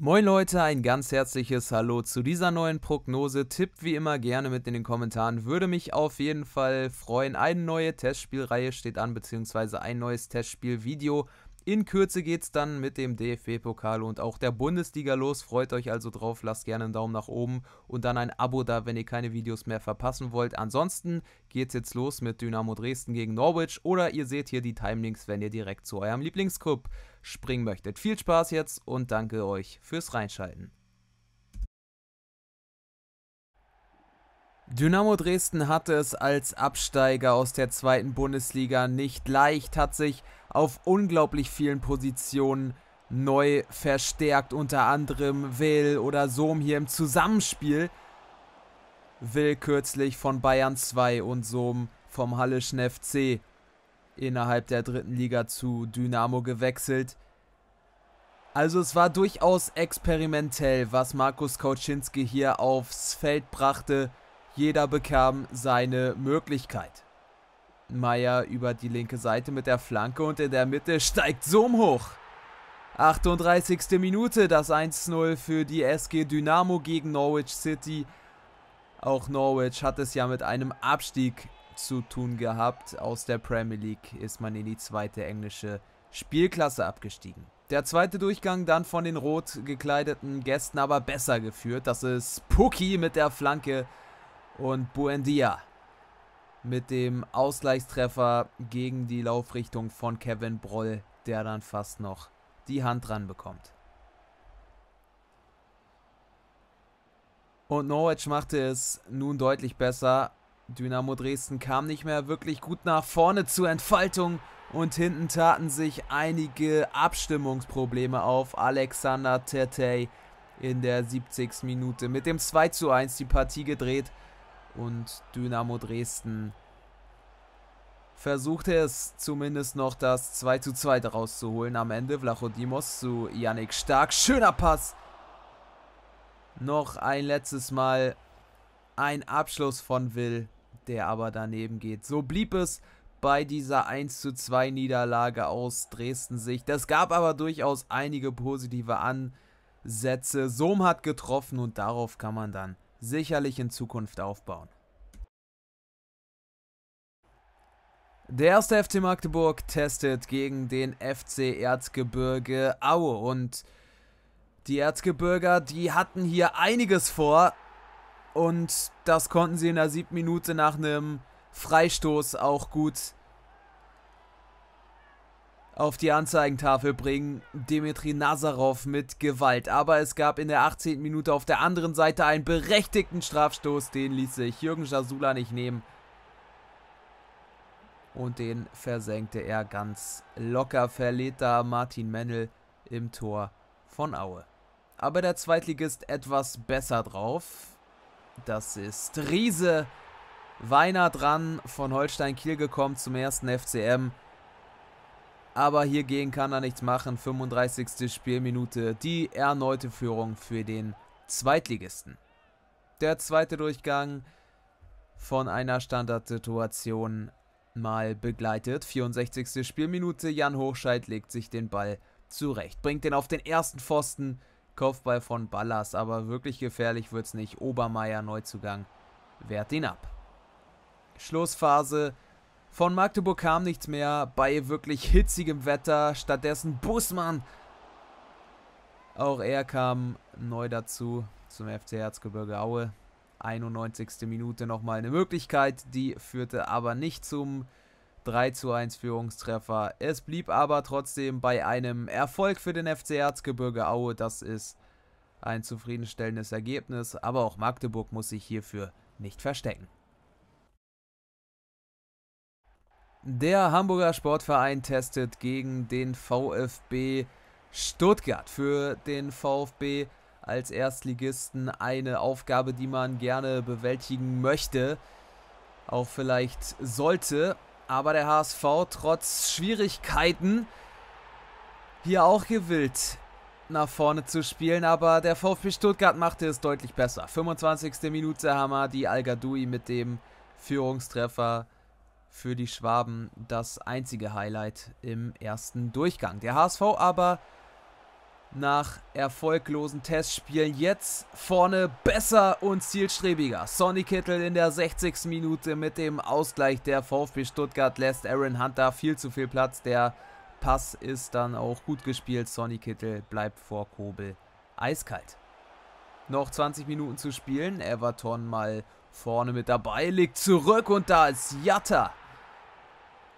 Moin Leute, ein ganz herzliches Hallo zu dieser neuen Prognose. Tippt wie immer gerne mit in den Kommentaren. Würde mich auf jeden Fall freuen. Eine neue Testspielreihe steht an, beziehungsweise ein neues Testspielvideo. In Kürze geht es dann mit dem DFB-Pokal und auch der Bundesliga los. Freut euch also drauf, lasst gerne einen Daumen nach oben und dann ein Abo da, wenn ihr keine Videos mehr verpassen wollt. Ansonsten geht es jetzt los mit Dynamo Dresden gegen Norwich oder ihr seht hier die Timelinks, wenn ihr direkt zu eurem Lieblingsclub springen möchtet. Viel Spaß jetzt und danke euch fürs Reinschalten. Dynamo Dresden hatte es als Absteiger aus der zweiten Bundesliga nicht leicht, hat sich auf unglaublich vielen Positionen neu verstärkt, unter anderem Will oder Sohm hier im Zusammenspiel. Will kürzlich von Bayern 2 und Sohm vom Halleschen FC innerhalb der dritten Liga zu Dynamo gewechselt. Also es war durchaus experimentell, was Markus Kauczynski hier aufs Feld brachte. Jeder bekam seine Möglichkeit. Meier über die linke Seite mit der Flanke und in der Mitte steigt Sohm hoch. 38. Minute, das 1-0 für die SG Dynamo gegen Norwich City. Auch Norwich hat es ja mit einem Abstieg zu tun gehabt. Aus der Premier League ist man in die zweite englische Spielklasse abgestiegen. Der zweite Durchgang dann von den rot gekleideten Gästen aber besser geführt. Das ist Puki mit der Flanke und Buendia mit dem Ausgleichstreffer gegen die Laufrichtung von Kevin Broll, der dann fast noch die Hand dran bekommt. Und Norwich machte es nun deutlich besser. Dynamo Dresden kam nicht mehr wirklich gut nach vorne zur Entfaltung und hinten taten sich einige Abstimmungsprobleme auf. Alexander Tetey in der 70. Minute mit dem 2 zu 1 die Partie gedreht und Dynamo Dresden versuchte es zumindest noch das 2 zu 2 daraus zu holen. Am Ende Vlachodimos zu Yannick Stark. Schöner Pass. Noch ein letztes Mal ein Abschluss von Will, der aber daneben geht. So blieb es bei dieser 1 zu 2 Niederlage aus Dresden Sicht. Es gab aber durchaus einige positive Ansätze. Sohm hat getroffen und darauf kann man dann sicherlich in Zukunft aufbauen. Der erste FC Magdeburg testet gegen den FC Erzgebirge Aue und die Erzgebirger, die hatten hier einiges vor und das konnten sie in der siebten Minute nach einem Freistoß auch gut auf die Anzeigentafel bringen. Dimitri Nazarov mit Gewalt. Aber es gab in der 18. Minute auf der anderen Seite einen berechtigten Strafstoß. Den ließ sich Jürgen Jasula nicht nehmen. Und den versenkte er ganz locker. Verliert da Martin Mennel im Tor von Aue. Aber der Zweitligist etwas besser drauf. Das ist Riese. Weiner dran von Holstein Kiel gekommen zum ersten FCM. Aber hiergegen kann er nichts machen. 35. Spielminute. Die erneute Führung für den Zweitligisten. Der zweite Durchgang von einer Standardsituation mal begleitet. 64. Spielminute. Jan Hochscheid legt sich den Ball zurecht. Bringt den auf den ersten Pfosten. Kopfball von Ballas. Aber wirklich gefährlich wird es nicht. Obermeier Neuzugang wehrt ihn ab. Schlussphase von Magdeburg kam nichts mehr bei wirklich hitzigem Wetter. Stattdessen Busmann. Auch er kam neu dazu zum FC Erzgebirge Aue. 91. Minute nochmal eine Möglichkeit. Die führte aber nicht zum 3 zu 1 Führungstreffer. Es blieb aber trotzdem bei einem Erfolg für den FC Erzgebirge Aue. Das ist ein zufriedenstellendes Ergebnis. Aber auch Magdeburg muss sich hierfür nicht verstecken. Der Hamburger Sportverein testet gegen den VfB Stuttgart. Für den VfB als Erstligisten eine Aufgabe, die man gerne bewältigen möchte. Auch vielleicht sollte. Aber der HSV trotz Schwierigkeiten hier auch gewillt nach vorne zu spielen. Aber der VfB Stuttgart machte es deutlich besser. 25. Minute Hammer, die Al mit dem Führungstreffer für die Schwaben das einzige Highlight im ersten Durchgang. Der HSV aber nach erfolglosen Testspielen jetzt vorne besser und zielstrebiger. Sonny Kittel in der 60. Minute mit dem Ausgleich der VfB Stuttgart lässt Aaron Hunter viel zu viel Platz. Der Pass ist dann auch gut gespielt. Sonny Kittel bleibt vor Kobel eiskalt. Noch 20 Minuten zu spielen. Everton mal vorne mit dabei, liegt zurück und da ist Jatta.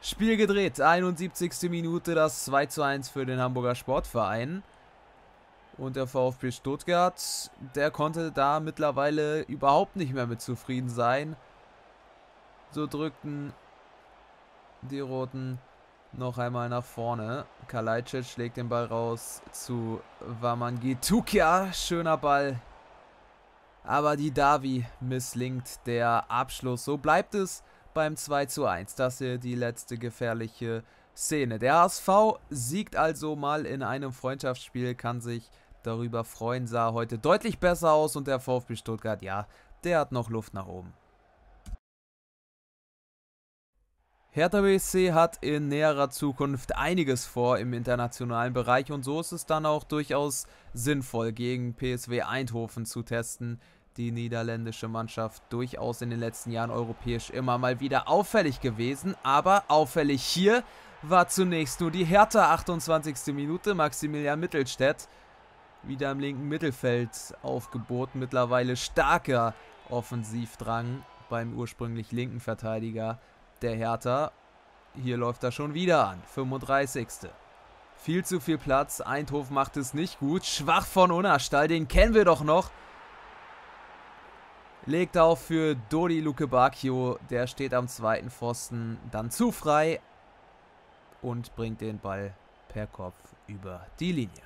Spiel gedreht, 71. Minute, das 2 zu 1 für den Hamburger Sportverein. Und der VfB Stuttgart, der konnte da mittlerweile überhaupt nicht mehr mit zufrieden sein. So drückten die Roten noch einmal nach vorne. Kalajdzic schlägt den Ball raus zu Wamangitukia. Schöner Ball. Aber die Davi misslingt der Abschluss. So bleibt es beim 2 zu 1. Das hier die letzte gefährliche Szene. Der HSV siegt also mal in einem Freundschaftsspiel, kann sich darüber freuen, sah heute deutlich besser aus und der VfB Stuttgart, ja, der hat noch Luft nach oben. Hertha BSC hat in näherer Zukunft einiges vor im internationalen Bereich und so ist es dann auch durchaus sinnvoll, gegen PSW Eindhoven zu testen. Die niederländische Mannschaft durchaus in den letzten Jahren europäisch immer mal wieder auffällig gewesen, aber auffällig hier war zunächst nur die Hertha 28. Minute Maximilian Mittelstädt wieder im linken Mittelfeld aufgeboten. Mittlerweile starker Offensivdrang beim ursprünglich linken Verteidiger der Hertha. Hier läuft er schon wieder an. 35. Viel zu viel Platz. Eindhoven macht es nicht gut. Schwach von Unnerstall. Den kennen wir doch noch. Legt auf für Dodi Luke Bacchio. Der steht am zweiten Pfosten dann zu frei. Und bringt den Ball per Kopf über die Linie.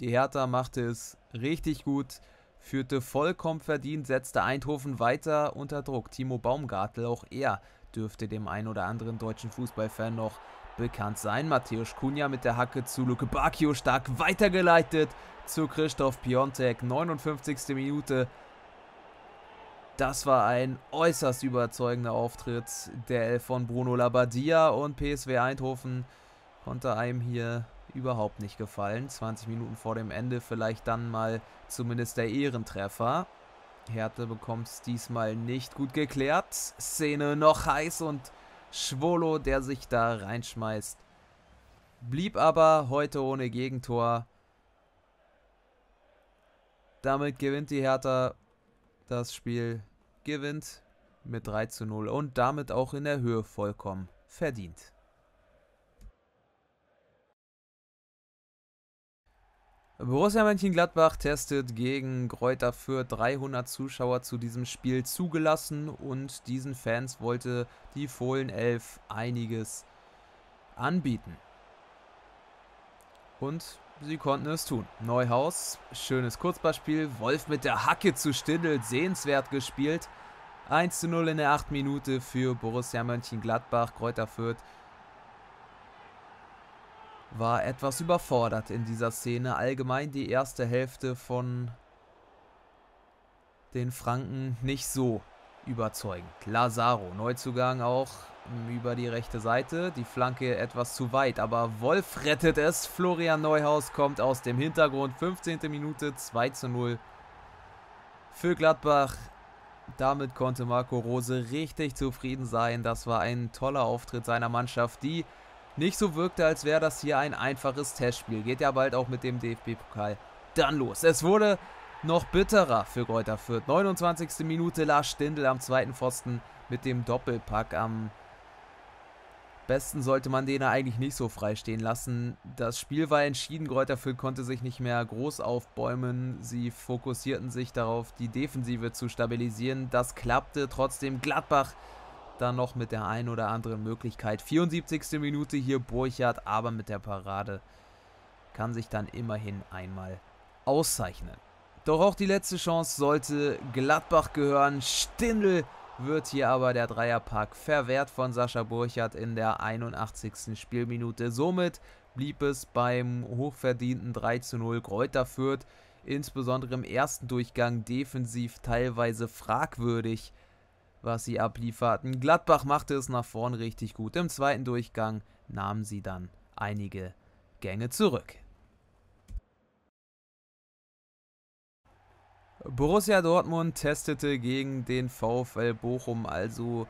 Die Hertha machte es richtig gut, führte vollkommen verdient, setzte Eindhoven weiter unter Druck. Timo Baumgartel, auch er dürfte dem einen oder anderen deutschen Fußballfan noch bekannt sein. Matthäus Kunja mit der Hacke zu Luke Bacchio stark weitergeleitet zu Christoph Piontek. 59. Minute. Das war ein äußerst überzeugender Auftritt der Elf von Bruno Labbadia und PSW Eindhoven konnte einem hier überhaupt nicht gefallen. 20 Minuten vor dem Ende vielleicht dann mal zumindest der Ehrentreffer. Härte bekommt es diesmal nicht gut geklärt. Szene noch heiß und Schwolo, der sich da reinschmeißt. Blieb aber heute ohne Gegentor. Damit gewinnt die Hertha das Spiel. Gewinnt mit 3 zu 0 und damit auch in der Höhe vollkommen verdient. Borussia Mönchengladbach testet gegen Kräuter für 300 Zuschauer zu diesem Spiel zugelassen und diesen Fans wollte die Fohlen 11 einiges anbieten. Und sie konnten es tun. Neuhaus, schönes Kurzballspiel, Wolf mit der Hacke zu Stindl, sehenswert gespielt. 1 zu 0 in der 8 Minute für Borussia Mönchengladbach. Kräuter Fürth war etwas überfordert in dieser Szene. Allgemein die erste Hälfte von den Franken nicht so überzeugend. Lazaro, Neuzugang auch über die rechte Seite. Die Flanke etwas zu weit, aber Wolf rettet es. Florian Neuhaus kommt aus dem Hintergrund. 15. Minute 2 zu 0 für Gladbach. Damit konnte Marco Rose richtig zufrieden sein. Das war ein toller Auftritt seiner Mannschaft, die nicht so wirkte, als wäre das hier ein einfaches Testspiel. Geht ja bald auch mit dem DFB-Pokal dann los. Es wurde noch bitterer für Kräuter Fürth. 29. Minute Lars Stindl am zweiten Pfosten mit dem Doppelpack. Am besten sollte man den eigentlich nicht so frei stehen lassen. Das Spiel war entschieden. Kräuter Fürth konnte sich nicht mehr groß aufbäumen. Sie fokussierten sich darauf, die Defensive zu stabilisieren. Das klappte trotzdem. Gladbach dann noch mit der einen oder anderen Möglichkeit. 74. Minute hier Burchardt, aber mit der Parade kann sich dann immerhin einmal auszeichnen. Doch auch die letzte Chance sollte Gladbach gehören. Stindl wird hier aber der Dreierpack verwehrt von Sascha Burchardt in der 81. Spielminute. Somit blieb es beim hochverdienten 3 zu 0 Kräuter Fürth, insbesondere im ersten Durchgang defensiv teilweise fragwürdig was sie ablieferten. Gladbach machte es nach vorn richtig gut. Im zweiten Durchgang nahmen sie dann einige Gänge zurück. Borussia Dortmund testete gegen den VfL Bochum also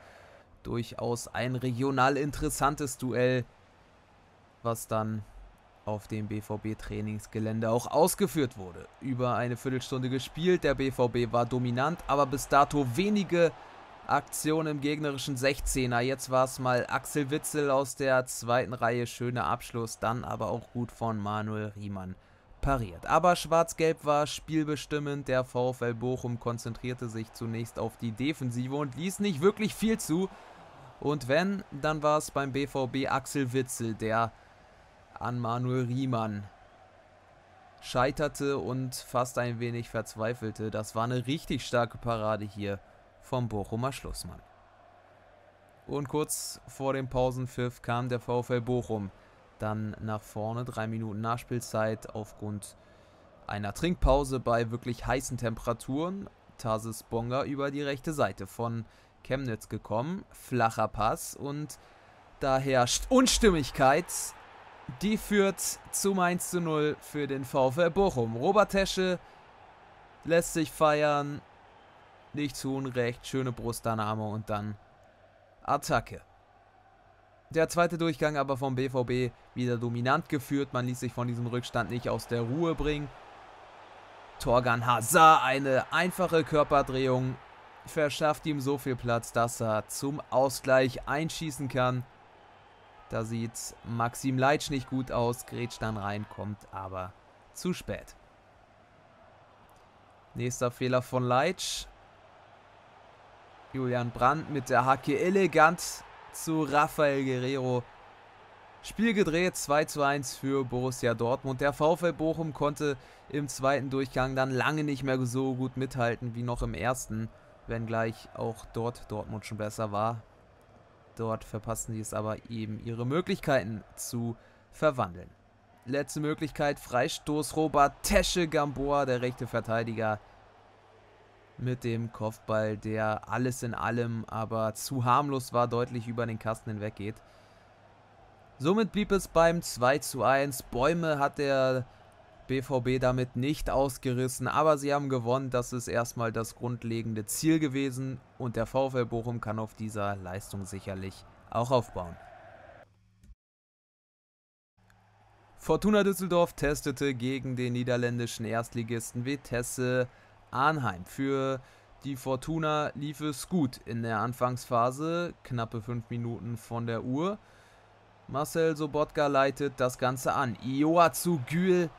durchaus ein regional interessantes Duell, was dann auf dem BVB-Trainingsgelände auch ausgeführt wurde. Über eine Viertelstunde gespielt, der BVB war dominant, aber bis dato wenige Aktionen im gegnerischen 16er. Jetzt war es mal Axel Witzel aus der zweiten Reihe, schöner Abschluss, dann aber auch gut von Manuel Riemann pariert. Aber Schwarz-Gelb war spielbestimmend. Der VfL Bochum konzentrierte sich zunächst auf die Defensive und ließ nicht wirklich viel zu. Und wenn, dann war es beim BVB Axel Witzel, der an Manuel Riemann scheiterte und fast ein wenig verzweifelte. Das war eine richtig starke Parade hier vom Bochumer Schlussmann. Und kurz vor dem Pausenpfiff kam der VfL Bochum dann nach vorne. Drei Minuten Nachspielzeit aufgrund einer Trinkpause bei wirklich heißen Temperaturen. Tarsis Bonga über die rechte Seite von Chemnitz gekommen. Flacher Pass und da herrscht Unstimmigkeit. Die führt zum 1 zu 0 für den VfL Bochum. Robert Tesche lässt sich feiern. Nicht zu Unrecht. Schöne Brustannahme und dann Attacke. Der zweite Durchgang aber vom BVB wieder dominant geführt. Man ließ sich von diesem Rückstand nicht aus der Ruhe bringen. Torgan Hazard, eine einfache Körperdrehung, verschafft ihm so viel Platz, dass er zum Ausgleich einschießen kann. Da sieht Maxim Leitsch nicht gut aus, grätscht dann rein, kommt aber zu spät. Nächster Fehler von Leitsch. Julian Brandt mit der Hacke elegant zu Rafael Guerrero. Spiel gedreht, 2 zu 1 für Borussia Dortmund. Der VfL Bochum konnte im zweiten Durchgang dann lange nicht mehr so gut mithalten wie noch im ersten, wenngleich auch dort Dortmund schon besser war. Dort verpassten sie es aber eben ihre Möglichkeiten zu verwandeln. Letzte Möglichkeit, Freistoß Robert Tesche Gamboa, der rechte Verteidiger, mit dem Kopfball, der alles in allem aber zu harmlos war, deutlich über den Kasten hinweg geht. Somit blieb es beim 2 zu 1. Bäume hat der BVB damit nicht ausgerissen, aber sie haben gewonnen. Das ist erstmal das grundlegende Ziel gewesen und der VfL Bochum kann auf dieser Leistung sicherlich auch aufbauen. Fortuna Düsseldorf testete gegen den niederländischen Erstligisten Vitesse Arnheim. Für die Fortuna lief es gut in der Anfangsphase, knappe 5 Minuten von der Uhr. Marcel Sobotka leitet das Ganze an. Ioazu Gül,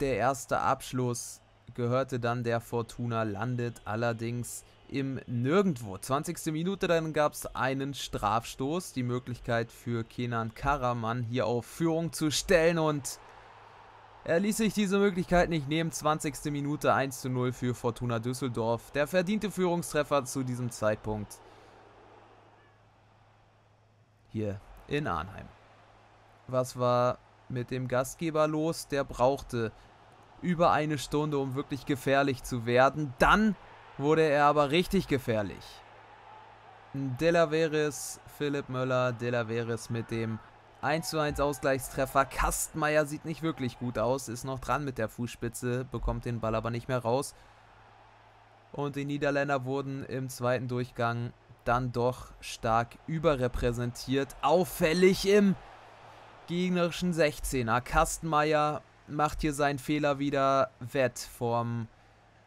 der erste Abschluss gehörte dann der Fortuna, landet allerdings im Nirgendwo. 20. Minute, dann gab es einen Strafstoß, die Möglichkeit für Kenan Karaman hier auf Führung zu stellen und er ließ sich diese Möglichkeit nicht nehmen. 20. Minute 1 zu 0 für Fortuna Düsseldorf. Der verdiente Führungstreffer zu diesem Zeitpunkt. Hier in Arnheim. Was war mit dem Gastgeber los? Der brauchte über eine Stunde, um wirklich gefährlich zu werden. Dann wurde er aber richtig gefährlich. Delaveres, Philipp Möller, Delaveres mit dem 1 zu 1 Ausgleichstreffer. Kastmeier sieht nicht wirklich gut aus, ist noch dran mit der Fußspitze, bekommt den Ball aber nicht mehr raus. Und die Niederländer wurden im zweiten Durchgang dann doch stark überrepräsentiert. Auffällig im gegnerischen 16er. Kastenmeier macht hier seinen Fehler wieder wett vom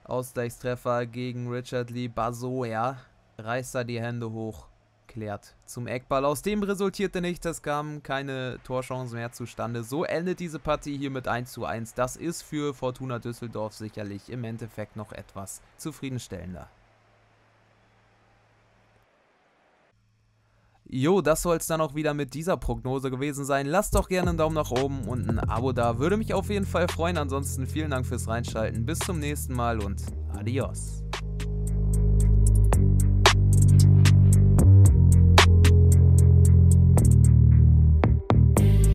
Ausgleichstreffer gegen Richard Lee Basoer. Reißt er die Hände hoch klärt zum Eckball. Aus dem resultierte nichts, es kamen keine Torchancen mehr zustande. So endet diese Partie hier mit 1 zu 1. Das ist für Fortuna Düsseldorf sicherlich im Endeffekt noch etwas zufriedenstellender. Jo, das soll es dann auch wieder mit dieser Prognose gewesen sein. Lasst doch gerne einen Daumen nach oben und ein Abo da. Würde mich auf jeden Fall freuen. Ansonsten vielen Dank fürs Reinschalten. Bis zum nächsten Mal und adios.